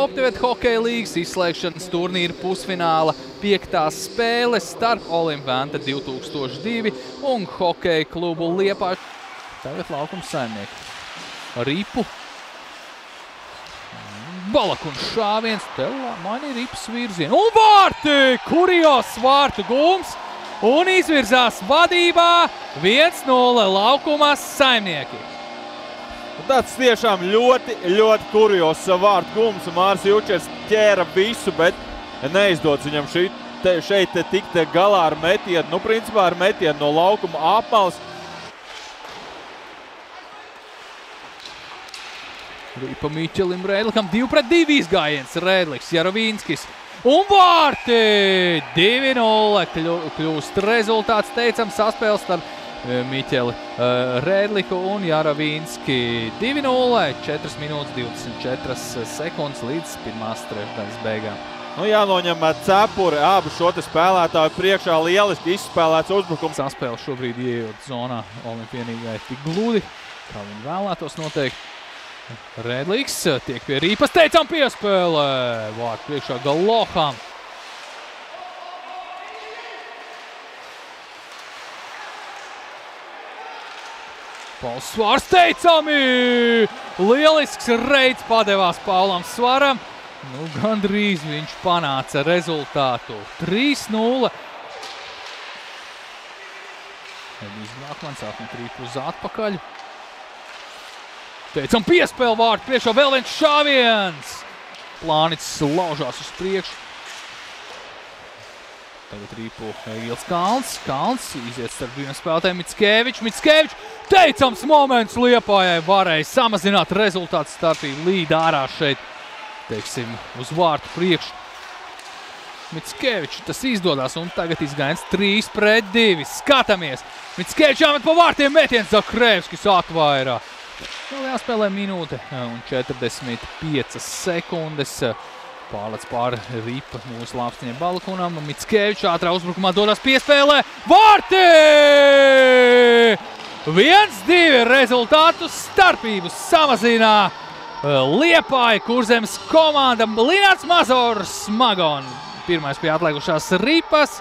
Optivet hokeja līgas izslēgšanas turnīra pusfināla piektās spēles starp Olimpventa 2002 un hokeja klubu Liepā. Tagad laukums saimnieki. Ripu. Balak un šāviens. Te mani rips virzienu. Un vārti! Kurijos vārtu gums. Un izvirzās vadībā 1-0 laukumā saimnieki. Tas tiešām ļoti, ļoti kurjos vārtu gums. Mārs Jučers ķēra visu, bet neizdodas viņam šī, te, šeit tikt galā ar metienu. Nu, principā ar metienu no laukuma apmales. Ripa Miķelim Rēdlikam 2 pret 2 izgājiens. Rēdliks, Jarovīnskis un vārti 2-0 kļūst rezultāts teicams saspēles starp Miķeli uh, Rēdliku un Jarovīnski 2-0, 4 minūtes 24 sekundes līdz pirmās trešdaļas beigām. Nu, jānoņem cepuri abu šo spēlētāju priekšā. Lieliski izspēlēts uzbrukums. Saspēle šobrīd ieejot zonā Olimpienīgai tik gludi, kā viņi vēlētos noteikti. Rēdlīgs tiek pie rīpas, teicām piespēlē. Vārds priekšā Galoham. Pauls Svārs teicami! Lielisks reids padevās Paulam Svaram. Nu, gandrīz viņš panāca rezultātu 3-0. Edijs Brākmans atmet uz atpakaļ. Teicam piespēle vārdu priekšā vēl viens šāviens. Plānits laužās uz priekšu. Tagad rīpo Egils Kalns. Kalns iziet starp diviem spēlētājiem Mitskevičs. Mitskevičs teicams moments Liepājai varēja samazināt rezultātu starpību līd ārā šeit, teiksim, uz vārtu priekšu. Mitskevičs tas izdodas un tagad izgājiens 3 pret 2. Skatāmies! Mitskevičs jāmet pa vārtiem metiens Zakrēvskis atvairā. Vēl jāspēlē minūte un 45 sekundes. Pārlec pār ripa mūsu lāpstiņiem Balakunam. Mitskevičs ātrā uzbrukumā dodas piespēlē. Vārti! 1-2 rezultātu starpības samazina Liepāja kurzemes komanda Lināts Mazors Magon. Pirmais pie atliegušās ripas.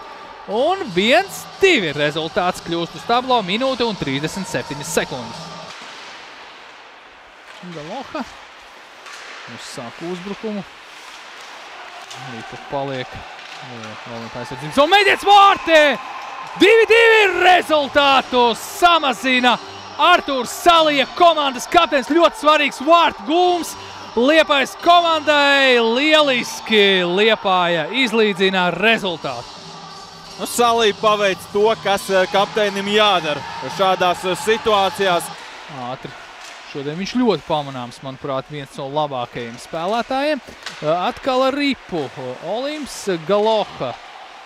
Un 1-2 rezultāts kļūst uz tablo minūte un 37 sekundes. Galoha. Uzsāk uzbrukumu. Arī pat paliek. Vēl viena aizsardzības. Un mēģināts vārti! 2-2 rezultātu samazina Artūrs Salija komandas kapteinis. Ļoti svarīgs vārtu gūms. Liepājas komandai lieliski Liepāja izlīdzina rezultātu. Nu, Salija paveic to, kas kapteinim jādara šādās situācijās. Ātri Šodien viņš ļoti pamanāms, manuprāt, viens no labākajiem spēlētājiem. Atkal ar ripu. Olimps Galoha.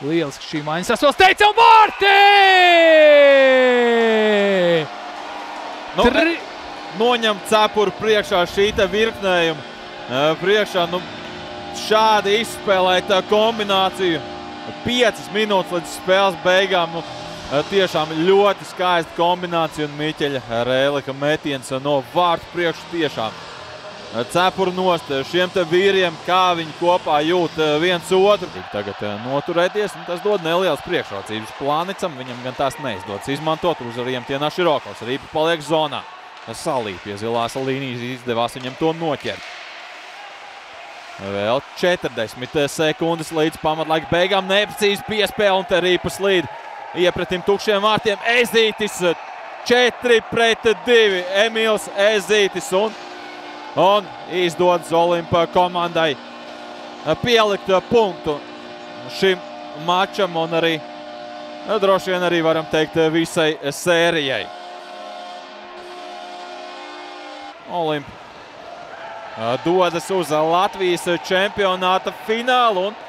Lieliski šī maiņa sasauc. Teicam vārti! Nu, Tri... Noņem cepuru priekšā šī te virknējuma. Priekšā, nu, šādi izspēlēt kombināciju. 5 minūtes līdz spēles beigām. Nu, Tiešām ļoti skaista kombinācija un Miķeļa Rēlika metiens no vārtu priekšu tiešām. Cepuru nost šiem te vīriem, kā viņi kopā jūt viens otru. Tagad noturēties, un tas dod nelielas priekšrocības Plānicam. Viņam gan tās neizdodas izmantot, uzvariem tie naši rokos. Rīpa paliek zonā. Salī pie zilās līnijas izdevās viņam to noķert. Vēl 40 sekundes līdz pamatlaika beigām neprecīzi piespēle un te Rīpa slīd iepratim tukšiem vārtiem. Ezītis 4 pret 2. Emīls Ezītis un, un izdodas Olimpa komandai pielikt punktu šim mačam un arī droši vien arī varam teikt visai sērijai. Olimpa dodas uz Latvijas čempionāta finālu un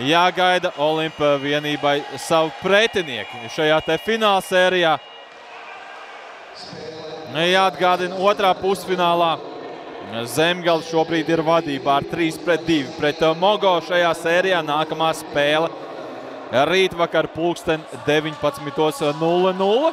jāgaida Olimpa vienībai savu pretinieku šajā te fināla sērijā. Jāatgādina otrā pusfinālā. Zemgals šobrīd ir vadībā ar 3 pret 2 pret Mogo šajā sērijā. Nākamā spēle rītvakar pulksten 19.00.